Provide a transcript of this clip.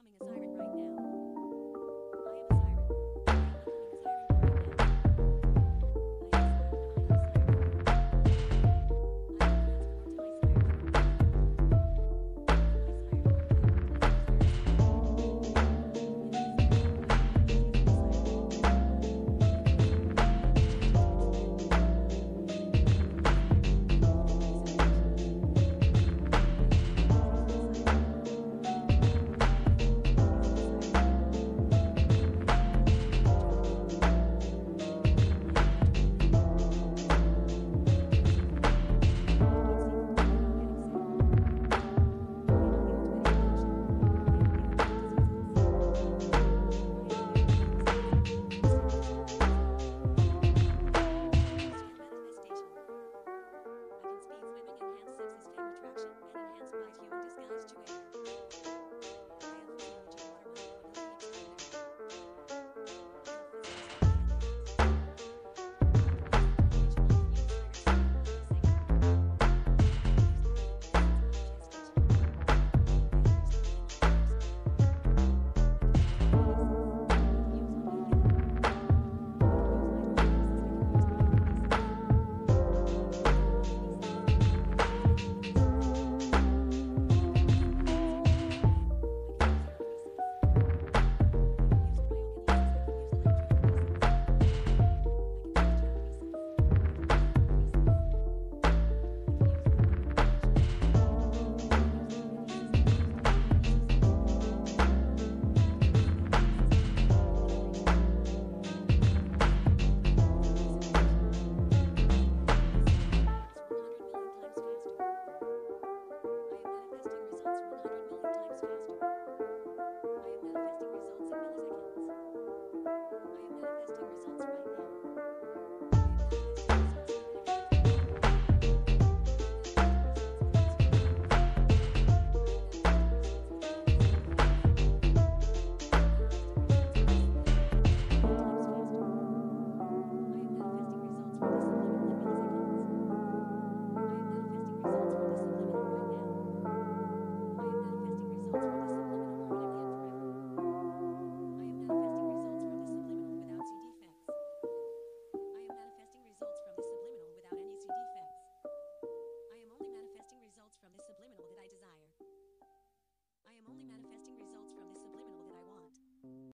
coming as